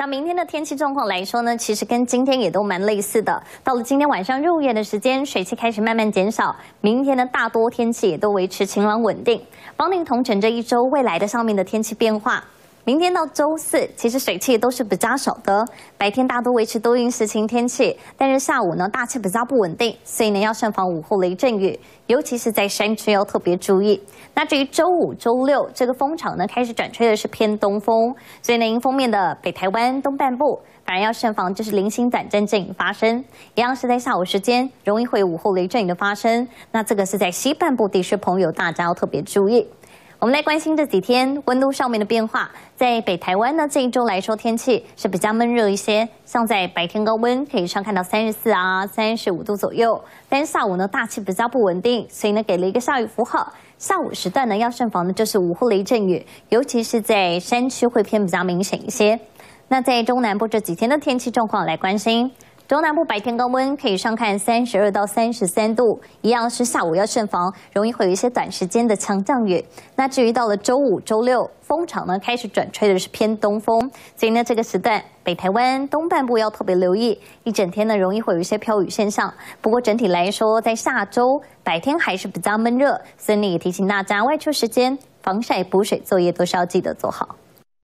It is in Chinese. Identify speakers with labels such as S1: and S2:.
S1: 那明天的天气状况来说呢，其实跟今天也都蛮类似的。到了今天晚上入夜的时间，水汽开始慢慢减少。明天的大多天气也都维持晴朗稳定。帮您同整这一周未来的上面的天气变化。明天到周四，其实水汽都是比较少的，白天大多维持多云时晴天气，但是下午呢大气比较不稳定，所以呢要慎防午后雷阵雨，尤其是在山区要特别注意。那至于周五、周六，这个风场呢开始转吹的是偏东风，所以呢迎风面的北台湾东半部反而要慎防，就是零星短暂阵雨发生，一样是在下午时间容易会午后雷阵雨的发生。那这个是在西半部地区朋友，大家要特别注意。我们来关心这几天温度上面的变化，在北台湾呢这一周来说，天气是比较闷热一些，像在白天高温可以上看到三十四啊、三十五度左右，但是下午呢大气比较不稳定，所以呢给了一个下雨符号。下午时段呢要慎防的就是午后雷阵雨，尤其是在山区会偏比较明显一些。那在中南部这几天的天气状况来关心。中南部白天高温可以上看三十二到三十三度，一样是下午要慎防，容易会有一些短时间的强降雨。那至于到了周五、周六，风场呢开始转吹的是偏东风，所以呢这个时段北台湾东半部要特别留意，一整天呢容易会有一些飘雨现象。不过整体来说，在下周白天还是比较闷热，所以也提醒大家外出时间防晒补水作业都是要记得做好。